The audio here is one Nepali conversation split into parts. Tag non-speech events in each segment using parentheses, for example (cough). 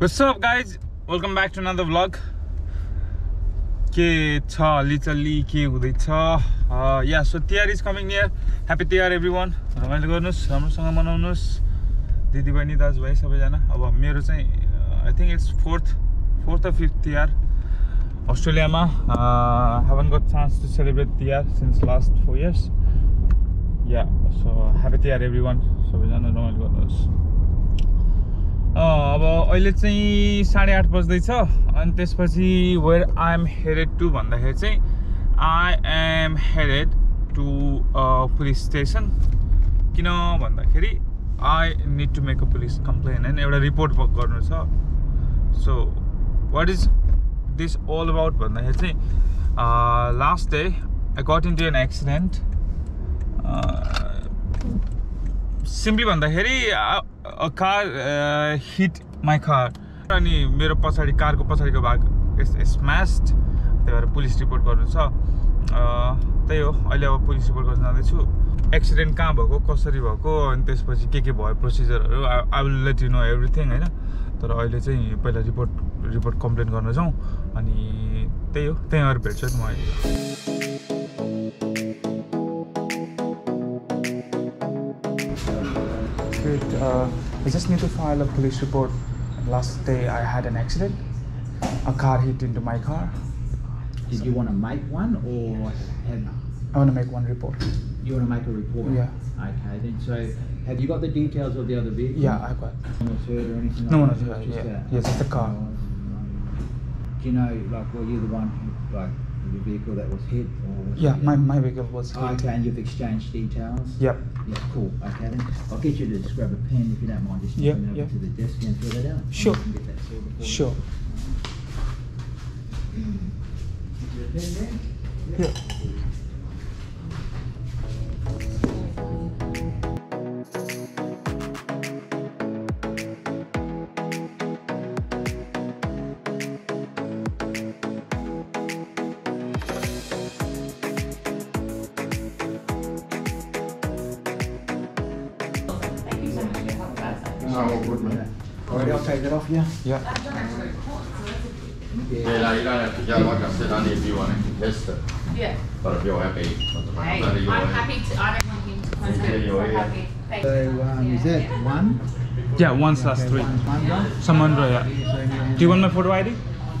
What's up guys? Welcome back to another vlog. के छ? अलिचल्ली के हुँदैछ yeah so Tihar is coming near happy Tihar everyone रमाइलो गर्नुहोस् राम्रोसँग मनाउनुहोस्। दिदीबहिनी दाजुभाइ सबैजना। अब मेरो चाहिँ I think it's fourth fourth of fifth Tihar अस्ट्रेलियामा haven't got chance to celebrate Tihar since last four years yeah so happy Tihar everyone सबैजना रमाइलो गर्नुहोस्। अब अहिले चाहिँ साढे आठ बज्दैछ अनि त्यसपछि where I am headed to भन्दाखेरि चाहिँ I am headed to police station किन भन्दाखेरि I need to make a police complaint होइन? एउटा रिपोर्ट गर्नु छ। So what is this all about भन्दाखेरि चाहिँ last day I got into an accident simply भन्दाखेरि कार हिट माई कार अनि मेरो पछाडि कारको पछाडिको भाग स्म्यास्ड त्यही भएर पुलिस रिपोर्ट गर्नु छ। त्यही हो अहिले अब पुलिस रिपोर्ट गर्न जाँदैछु। एक्सिडेन्ट कहाँ भएको कसरी भएको अनि त्यसपछि के के भयो प्रोसिजरहरू I will let you know everything होइन? तर अहिले चाहिँ पहिला रिपोर्ट रिपोर्ट कम्प्लेन गर्न जाउँ। अनि त्यही हो त्यहीँ अरू भेट्छु नि म अहिले। Uh, I just need to file a police report. Last day I had an accident. A car hit into my car. Did you want to make one or have I want to make one report. you want to make a report? Yeah. Okay, then so have you got the details of the other vehicle? Yeah, I got. No one was hurt or anything No like one was that? hurt, Just yeah. a- Yeah, just the car. Do you know, like, were you the one who, like, the vehicle that was hit or was Yeah, it- my, my vehicle was hit. Okay, and you've exchanged details? Yep. Yeah, cool. Okay, then I'll get you to just grab a pen if you don't mind, just Yeah, over yeah. to the desk and fill that out. and Sure. we can get that sorted for you. Sure. Is there a pen there? Yeah. Alright, I'll take that off you. Yeah. Yeah, you don't have to go, like I said, only if you want to contest it. Yeah. But if you're happy, doesn't Hey, matter. You're- I'm happy to, I don't want him to contest Yeah, it, yeah, so I'm yeah. happy. You. So, um, is that one? Yeah, one slash Okay, three. Samandra, yeah. Do you want my photo ID?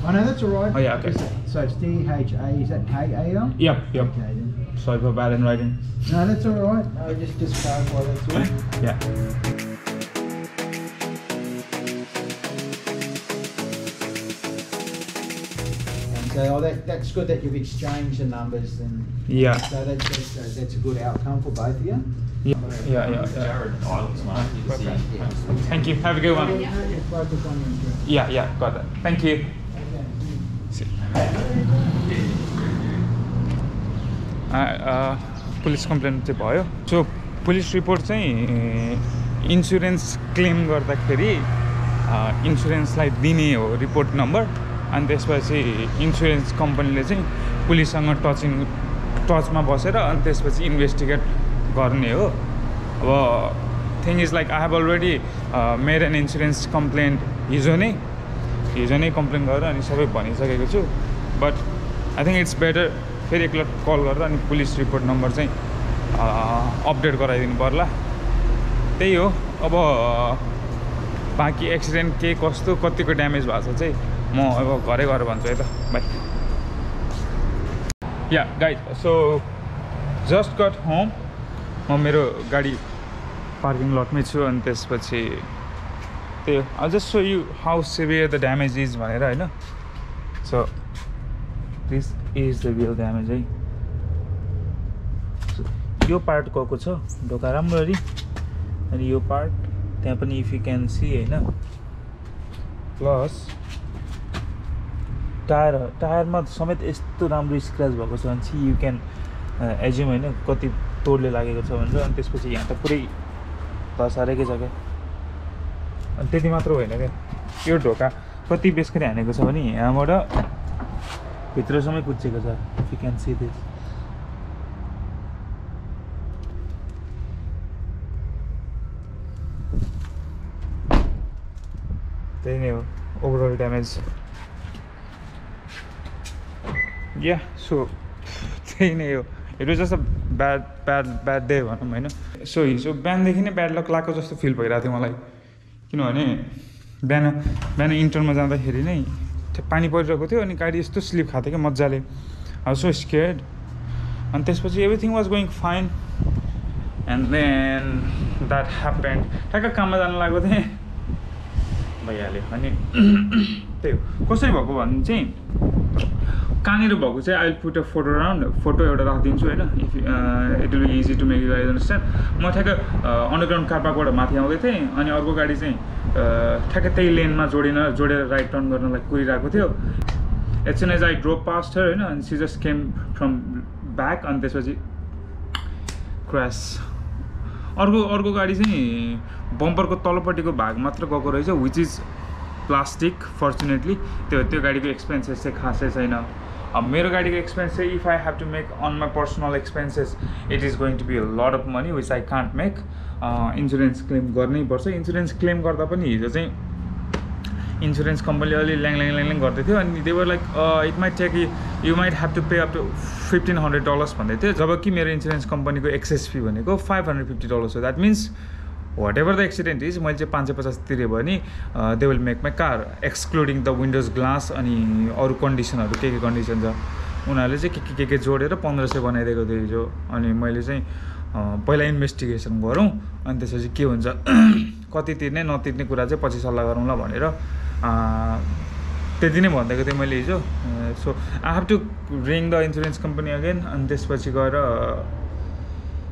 Oh no, that's all right. Oh, yeah, okay. So it's D H A. Is that K A L? Yep, yep. Okay then. Sorry for bad handwriting. No, that's all right. No, just just clarify that's all. Yeah. And so, oh, that that's good that you've exchanged the numbers and. Yeah. So that's that's, uh, that's a good outcome for both of you. Yeah, yeah, yeah. yeah. Thank you. Have a good one. Just focus on your insurance. Yeah, yeah, got that. Thank you. Police complain चाहिँ भयो सो पुलिस रिपोर्ट चाहिँ इन्सुरेन्स क्लेम गर्दाखेरि इन्सुरेन्सलाई दिने हो रिपोर्ट नम्बर अनि त्यसपछि इन्सुरेन्स कम्पनीले चाहिँ पुलिससँग टचिङ टचमा बसेर अनि त्यसपछि इन्भेस्टिगेट गर्ने हो। अब thing is like I have already made an insurance complaint हिजो नै हिजो नै कम्प्लेन गरेर अनि सबै भनिसकेको छु। But I think it's better फेरि एकपल्ट कल गरेर अनि पुलिस रिपोर्ट नम्बर चाहिँ अपडेट गराइदिनु पर्ला। त्यही हो। अब बाँकी एक्सिडेन्ट के कस्तो कतिको ड्यामेज भएको छ चाहिँ म अब घरै गएर भन्छु है त। Bye yeah guys so just got home म मेरो गाडी पार्किङ लटमै छु अनि त्यसपछि I just show you how severe the damage is भनेर होइन? So this is the real damage है। यो पार्ट गएको छ ढोका राम्ररी। अनि यो पार्ट त्यहाँ पनि इफ यु क्यान सी होइन? प्लस टायर टायरमा समेत यस्तो राम्रो स्क्र्याच भएको छ भने चाहिँ यु क्यान एज्युम होइन कति तोडले लागेको छ भनेर अनि त्यसपछि यहाँ त पुरै धसारेकै छ क्या। अनि त्यति मात्र होइन क्या। यो ढोका कति बेसकरी हानेको छ भने यहाँबाट भित्रसम्मै कुच्चिएको छ। यु क्यान सी दिस त्यही नै हो। ओभरअल ड्यामेज या सो (laughs) त्यही नै हो। Just a bad bad bad day भनौँ होइन? सो हिजो बिहानदेखि नै ब्याड लक लगाएको जस्तो फिल भइरहेको थियो मलाई। किनभने बिहान बिहान इन्टरमा जाँदाखेरि नै त्यो पानी परिरहेको थियो अनि गाडी यस्तो स्लिप खाएको थियो क्या मजाले। सो स्केयर्ड अनि त्यसपछि everything was going fine and then that happened ठ्याक्क काममा जानु लागेको थिएँ। भइहाल्यो। अनि (clears throat) त्यही हो। कसरी भएको भने चाहिँ कहाँनिर भएको चाहिँ I put a photo round photo एउटा राखिदिन्छु होइन। If it will be easy to make you guys understand म ठ्याक्क अन्डरग्राउन्ड कारपाकबाट माथि आउँदै थिएँ अनि अर्को गाडी चाहिँ अ, ठ्याक्कै त्यही लेनमा जोडिन जोडेर राइट टर्न गर्नलाई कुरिरहेको थियो। As as I drop past होइन अनि she just came from back अनि त्यसपछि क्रास अर्को अर्को गाडी चाहिँ बम्परको तलपट्टिको भाग मात्र गएको रहेछ विच इज प्लास्टिक फर्चुनेटली त्यो त्यो गाडीको एक्सपेन्सेस चाहिँ खासै छैन। मेरो गाडीको एक्सपेन्स चाहिँ if I have to make on my personal expenses it is going to be lot of money which I can't make insurance claim गर्नै पर्छ। इन्सुरेन्स क्लेम गर्दा पनि हिजो चाहिँ इन्सुरेन्स कम्पनीले अलि ल्याङ ल्याङ ल्याङ ल्याङ गर्दै थियो अनि they were like it might take you might have to pay up to fifteen hundred dollars भन्दै थियो। जब कि मेरो इन्सुरेन्स कम्पनीको एक्सेस फी भनेको फाइभ हन्ड्रेड फिफ्टी डलर्स हो। That means whatever the accident is मैले चाहिँ पाँच सय पचास तिऱ्यो भने they will make my car excluding the windows glass अनि अरू कन्डिसनहरू के के कन्डिसन छ। उनीहरूले चाहिँ के के के के जोडेर पन्ध्र सय बनाइदिएको थियो हिजो। अनि मैले चाहिँ पहिला इन्भेस्टिगेसन गरौँ अनि त्यसपछि के हुन्छ (clears throat) कति तिर्ने नतिर्ने कुरा चाहिँ पछि सल्लाह गरौँला भनेर त्यति नै भनिदिएको थिएँ मैले हिजो। So I have to ring the insurance company again अनि त्यसपछि गएर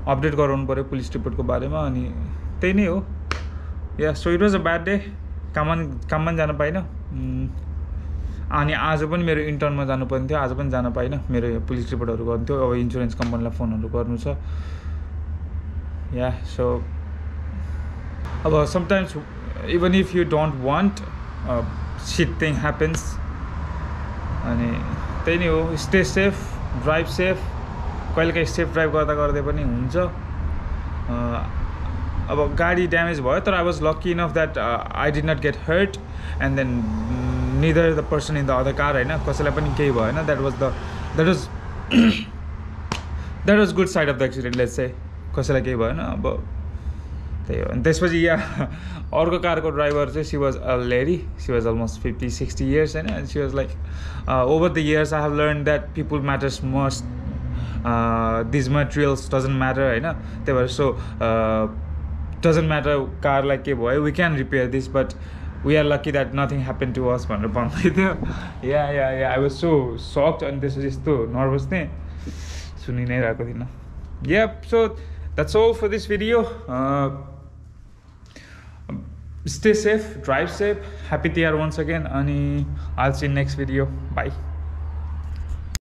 अपडेट गराउनु पऱ्यो पुलिस रिपोर्टको बारेमा अनि त्यही नै हो। Yeah so it was a bad day काममा काममा पनि जान पाइनँ। अनि आज पनि मेरो इन्टर्नमा जानुपर्ने थियो। आज पनि जान पाइनँ। मेरो पुलिस रिपोर्टहरू गर्नु थियो। अब इन्सुरेन्स कम्पनीलाई फोनहरू गर्नु छ। या सो अब sometimes even if you don't want shit thing happens अनि त्यही नै हो। स्टे सेफ ड्राइभ सेफ कहिलेकाहीँ सेफ ड्राइभ गर्दा गर्दै पनि हुन्छ। अब गाडी ड्यामेज भयो तर I was lucky enough that I did not get hurt and then neither the person in the other car होइन कसैलाई पनि केही भएन. That was the that was that was good side of the accident let's चाहिँ कसैलाई केही भएन अब त्यही हो. अनि त्यसपछि या (laughs) अर्को कारको ड्राइभर चाहिँ she was a lady she was almost fifty sixty years होइन? She was like over the years I have learn that people matters must these materials doesn't matter होइन? त्यही भएर सो डजन्ट म्याटर कारलाई के भयो we can repair this but we are lucky that nothing happen to us भनेर भन्दै थियो। Yeah yeah yeah I was so shocked अनि त्यसपछि यस्तो नर्भस थिएँ। सुनि नै रहेको थिइनँ। Yeah so that's this video. Uh, stay safe drive safe happy tr once again and i'll see you next video. Bye.